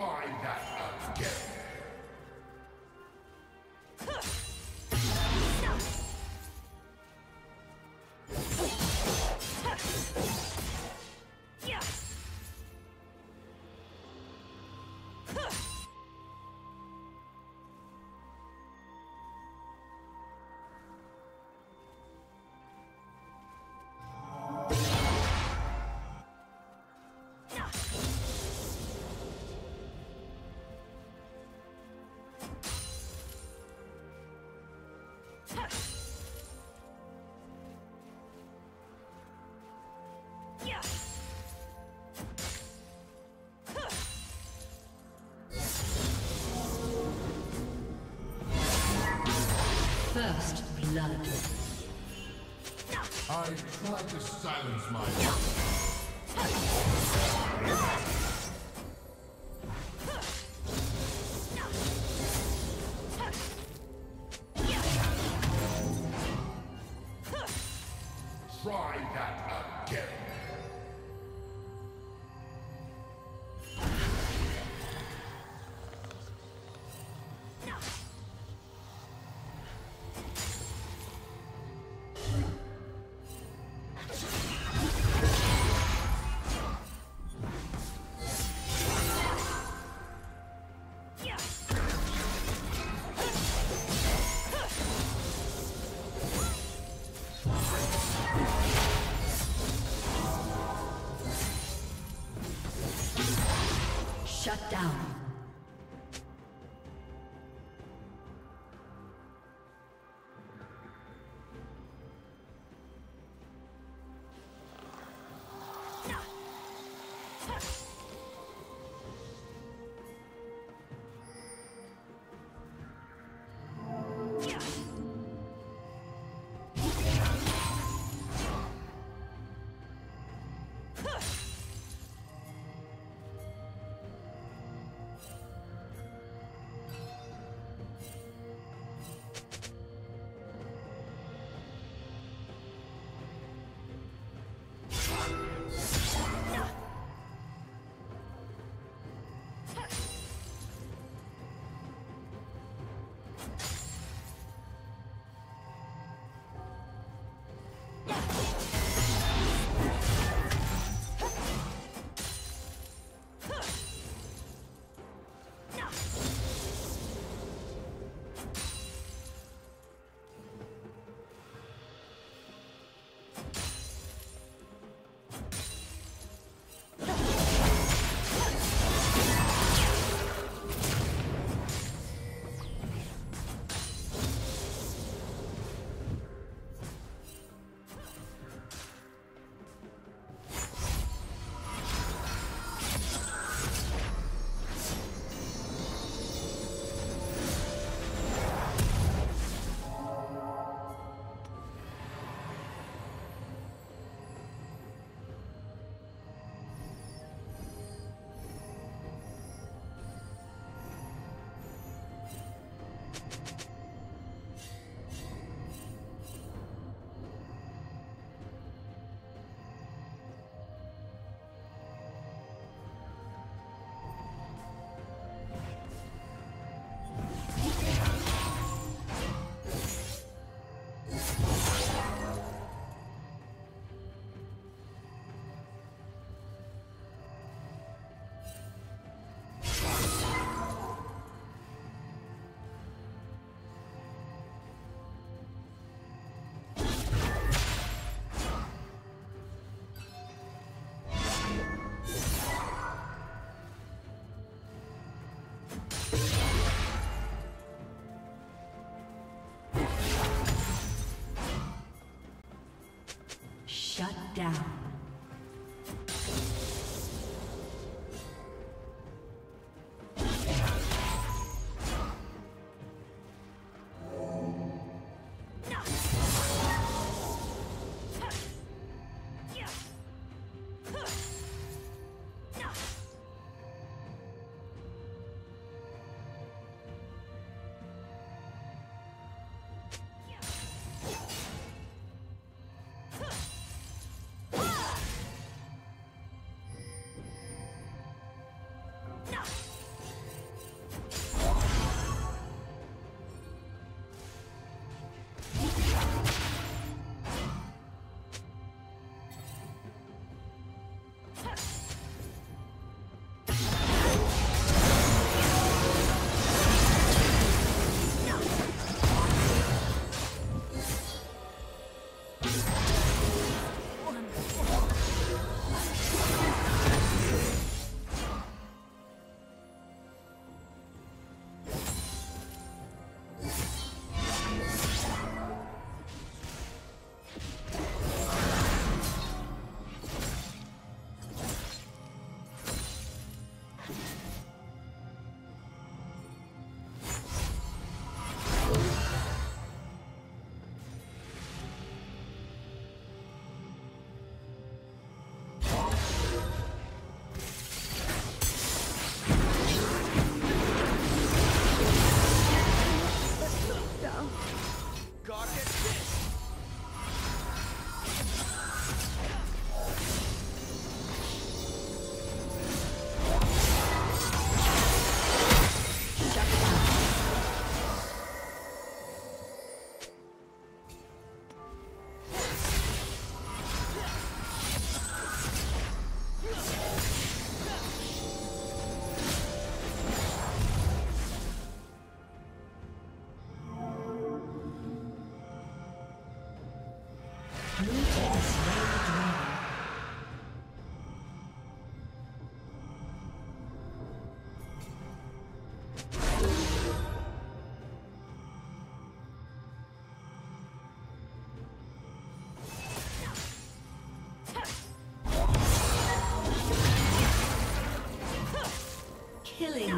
Try that First blood. I tried to silence my... down. Down.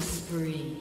Killing spree.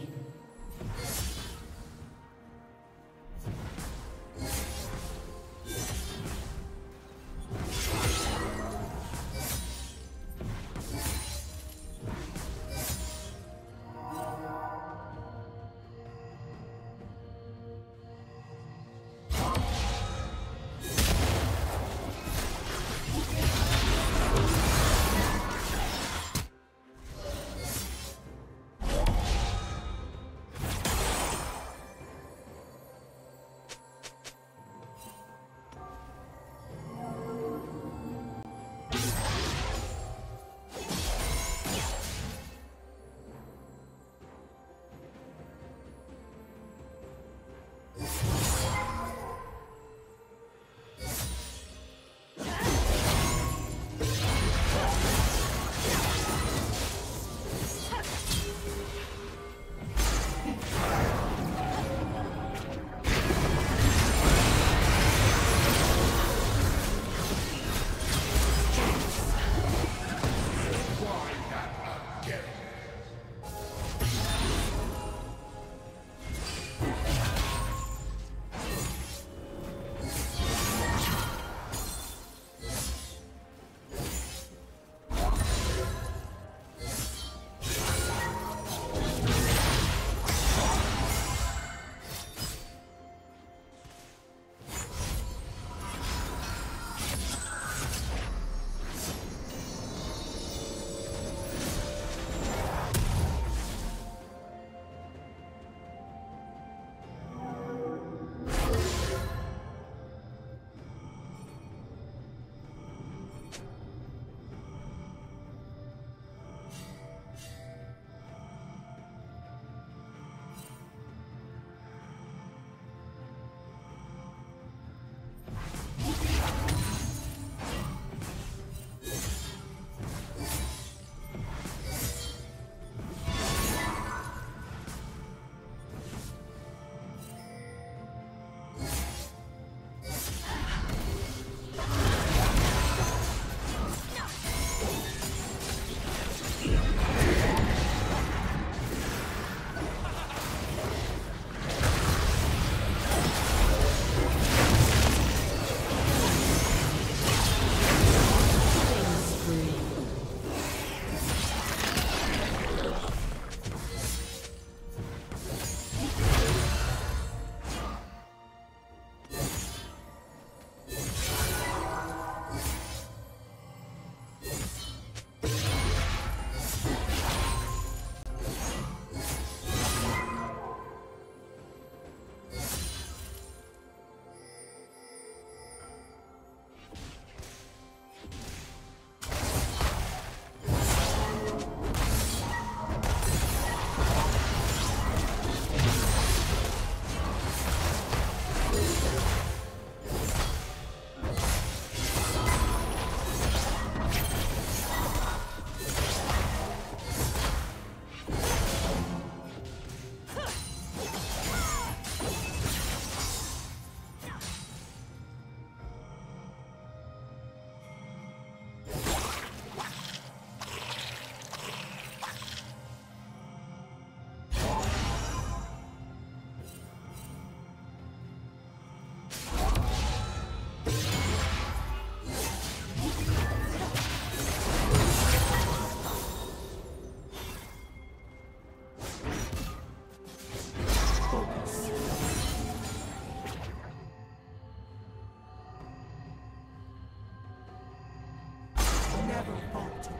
never falter.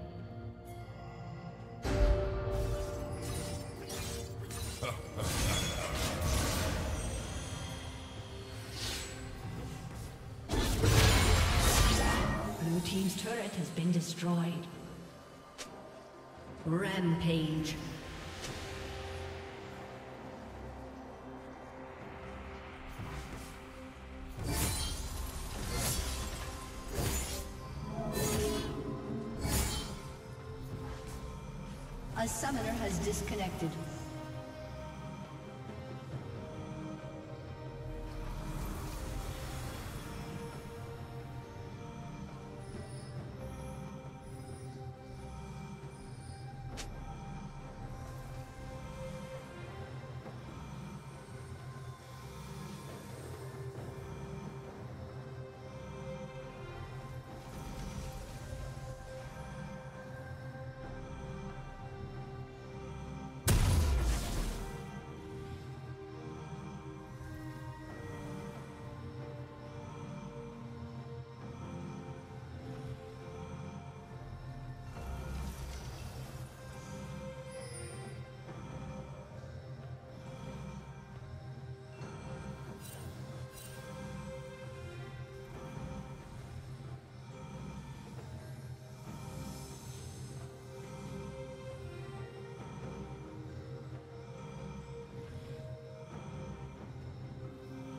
Destroyed. Rampage. A summoner has disconnected.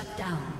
Shut down.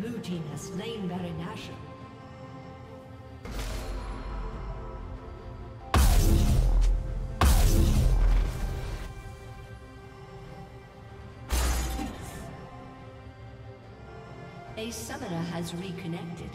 Blue team has slain Baron Nashor. A summoner has reconnected.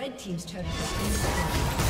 Red Team's destroyed.